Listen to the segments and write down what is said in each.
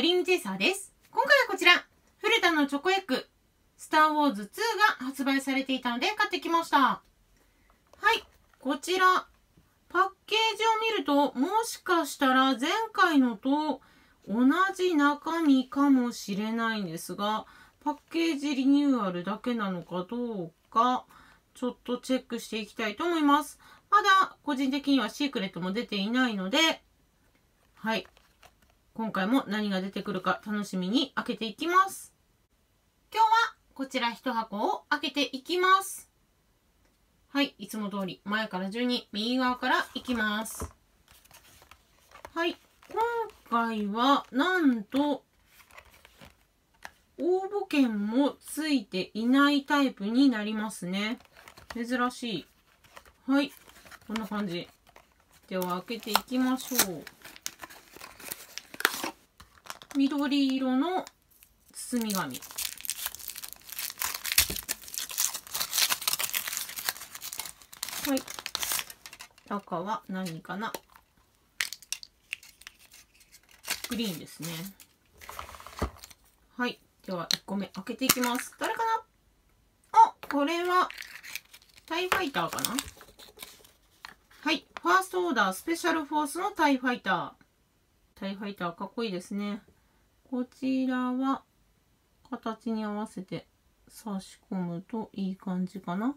ドリームチェイサーです。今回はこちら、古田のチョコエッグ、スターウォーズ2が発売されていたので買ってきました。はい、こちら、パッケージを見ると、もしかしたら前回のと同じ中身かもしれないんですが、パッケージリニューアルだけなのかどうか、ちょっとチェックしていきたいと思います。まだ個人的にはシークレットも出ていないので、はい。今回も何が出てくるか楽しみに開けていきます。今日はこちら一箱を開けていきます。はい。いつも通り前から順に右側からいきます。はい。今回はなんと応募券もついていないタイプになりますね。珍しい。はい。こんな感じ。では開けていきましょう。緑色の包み紙。はい。中は何かな？グリーンですね。はい。では1個目開けていきます。誰かな？あ、これは、タイファイターかな？はい。ファーストオーダースペシャルフォースのタイファイター。タイファイターかっこいいですね。こちらは形に合わせて差し込むといい感じかな。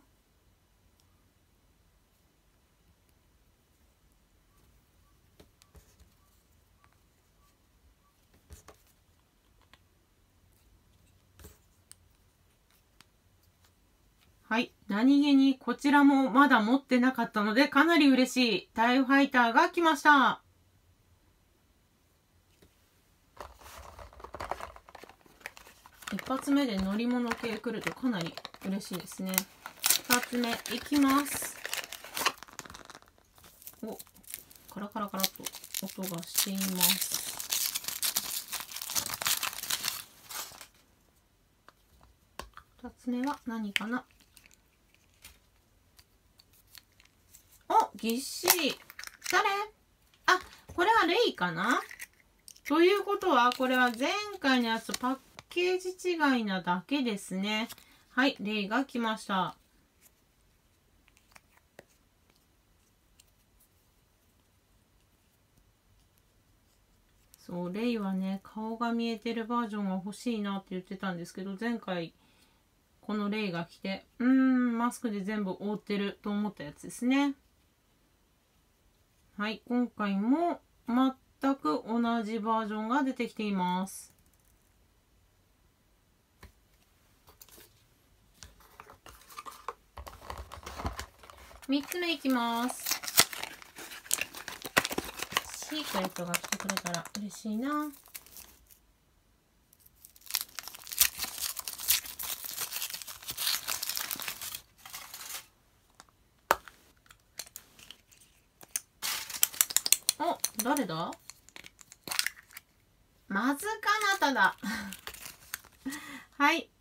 はい。何気にこちらもまだ持ってなかったのでかなり嬉しいタイファイターが来ました。一発目で乗り物系来るとかなり嬉しいですね。二つ目いきます。お、カラカラカラと音がしています。二つ目は何かな？お、ぎっしり。誰？あ、これはレイかな？ということは、これは前回のやつパッケージ違いなだけですね。はい、レイが来ました。そう、レイはね、顔が見えてるバージョンが欲しいなって言ってたんですけど、前回、このレイが来て、うーん、マスクで全部覆ってると思ったやつですね。はい、今回も全く同じバージョンが出てきています。3つ目いきます。シークレットが来てくれたら嬉しいな。お、誰だ？まずかなただ。はい。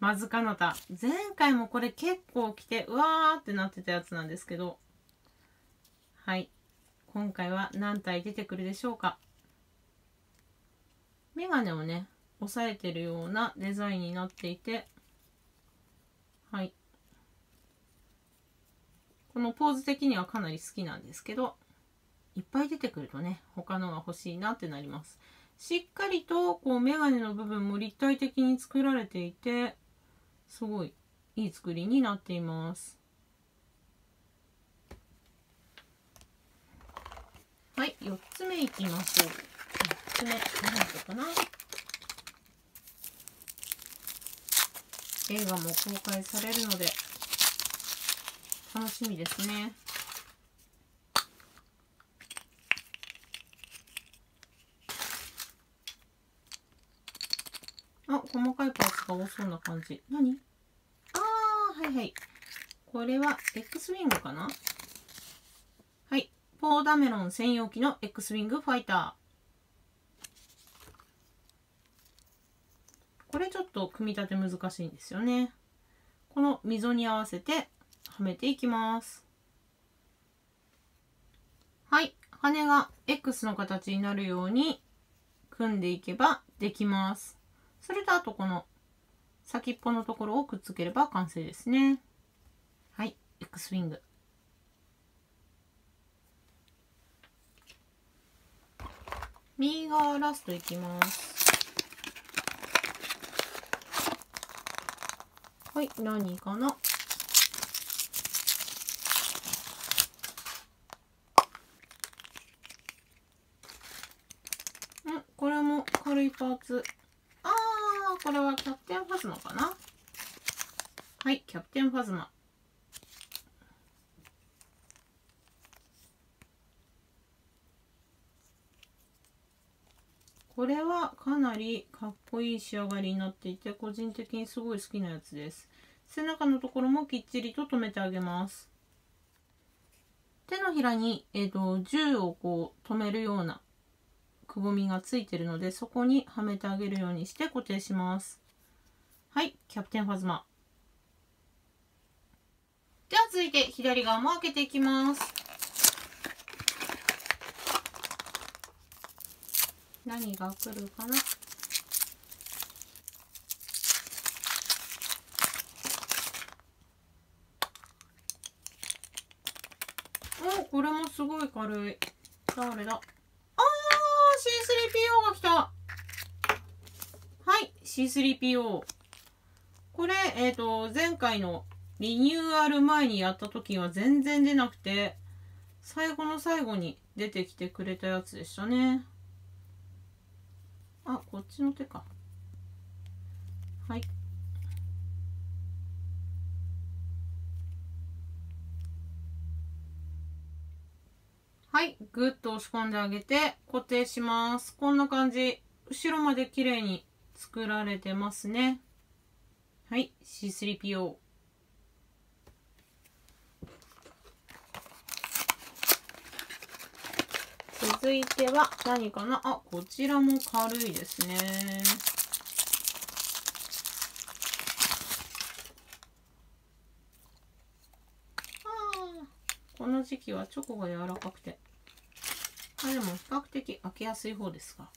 まずかなた。前回もこれ結構来て、うわーってなってたやつなんですけど。はい。今回は何体出てくるでしょうか。メガネをね、押さえてるようなデザインになっていて、はい。このポーズ的にはかなり好きなんですけど、いっぱい出てくるとね、他のが欲しいなってなります。しっかりとこうメガネの部分も立体的に作られていて、すごいいい作りになっています。はい、4つ目いきましょう。4つ目、何だったかな映画も公開されるので、楽しみですね。あ、細かいパーツが多そうな感じ。何？あー、はいはい。これは X ウィングかな？はい。ポーダメロン専用機の X ウィングファイター。これちょっと組み立て難しいんですよね。この溝に合わせてはめていきます。はい。羽が X の形になるように組んでいけばできますそれとあとこの先っぽのところをくっつければ完成ですね。はい。X ウィング右側ラストいきます。はい。何かな？うん。これも軽いパーツ。これはキャプテンファズマかな？はいキャプテンファズマこれはかなりかっこいい仕上がりになっていて個人的にすごい好きなやつです。背中のところもきっちりと留めてあげます。手のひらに、えーと、銃をこう留めるようなくぼみがついてるのでそこにはめてあげるようにして固定します。はいキャプテンファズマ。では続いて左側も開けていきます。何が来るかな？おこれもすごい軽い。誰だあー C3PO が来た。はい C3PO これえっ、ー、と前回のリニューアル前にやった時は全然出なくて最後の最後に出てきてくれたやつでしたね。あこっちの手か。はいぐっと押し込んであげて固定します。こんな感じ。後ろまで綺麗に作られてますね。はい C3PO 続いては何かな？あ、こちらも軽いですね。あこの時期はチョコが柔らかくて。あ、でも比較的開けやすい方ですが。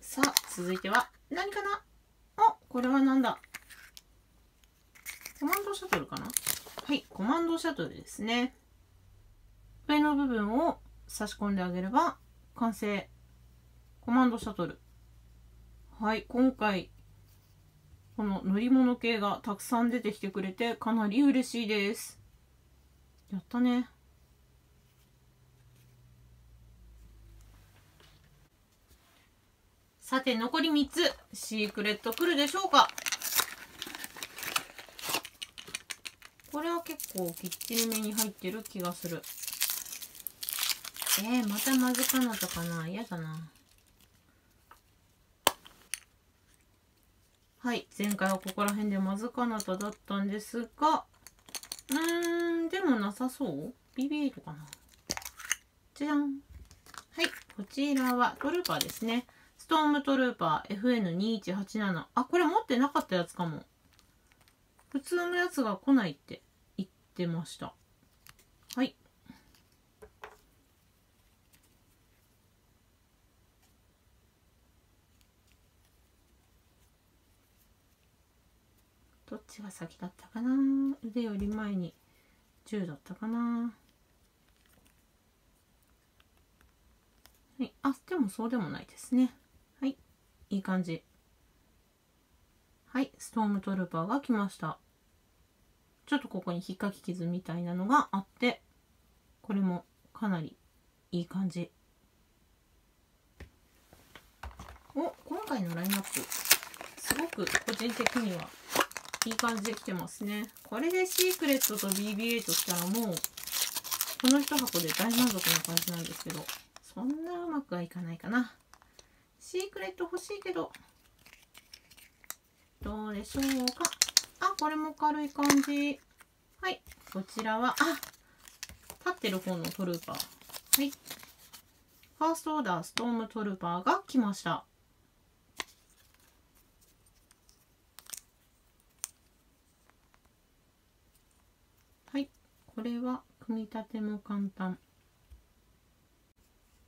さあ、続いては何かな？あ、これはなんだ？コマンドシャトルかな？はい、コマンドシャトルですね。上の部分を差し込んであげれば完成。コマンドシャトル。はい、今回、この乗り物系がたくさん出てきてくれてかなり嬉しいです。やったね。さて、残り3つ。シークレット来るでしょうか？これは結構きっちりめに入ってる気がする。えー、またまずかなとかな？嫌だな。はい。前回はここら辺でまずかなただったんですが、うーん、でもなさそう ?BB8 かな？じゃん。はい。こちらはトルーパーですね。ストームトルーパー FN2187。あ、これ持ってなかったやつかも。普通のやつが来ないって言ってました。はい。どっちが先だったかな？腕より前に10だったかな？はいあでもそうでもないですねいい感じはいストームトルーパーが来ましたちょっとここに引っかき傷みたいなのがあってこれもかなりいい感じお今回のラインナップすごく個人的にはいい感じできてますね。これでシークレットと BB8 したらもう、この1箱で大満足な感じなんですけど、そんなうまくはいかないかな。シークレット欲しいけど、どうでしょうか。あ、これも軽い感じ。はい。こちらは、あ、立ってる方のトルーパー。はい。ファーストオーダーストームトルーパーが来ました。これは組み立ても簡単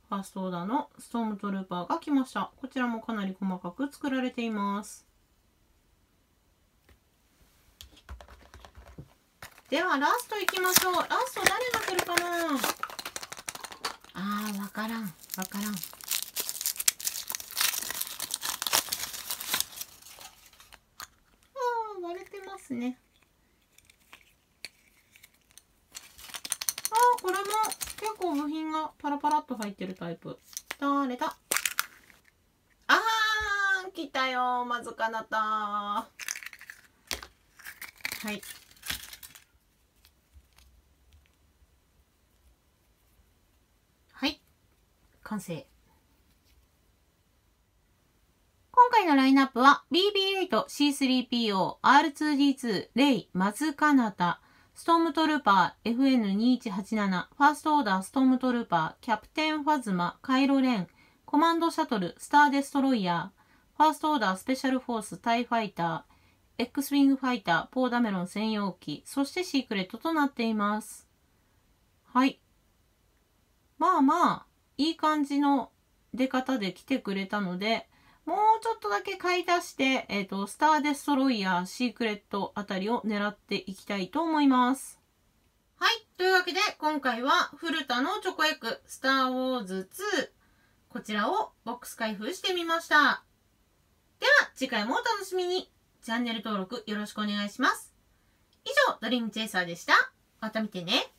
ファーストオーダーのストームトルーパーが来ました。こちらもかなり細かく作られています。ではラストいきましょう。ラスト誰が来るかな？あー、わからん。わからん。あー、割れてますね。あー、これも結構部品がパラパラっと入ってるタイプ。誰だあー、来たよ。まずかなった。はい。完成。今回のラインナップは BB8、C3PO、R2D2、レイ、マズカナタ、ストームトルーパー FN2187、ファーストオーダーストームトルーパー、キャプテンファズマ、カイロレン、コマンドシャトル、スターデストロイヤー、ファーストオーダースペシャルフォース、タイファイター、X ウィングファイター、ポーダメロン専用機、そしてシークレットとなっています。はい。まあまあ、いい感じの出方で来てくれたので、もうちょっとだけ買い足して、えっ、ー、と、スターデストロイヤー、シークレットあたりを狙っていきたいと思います。はい。というわけで、今回は古田のチョコエッグ、スターウォーズ2、こちらをボックス開封してみました。では、次回もお楽しみに。チャンネル登録よろしくお願いします。以上、ドリームチェイサーでした。また見てね。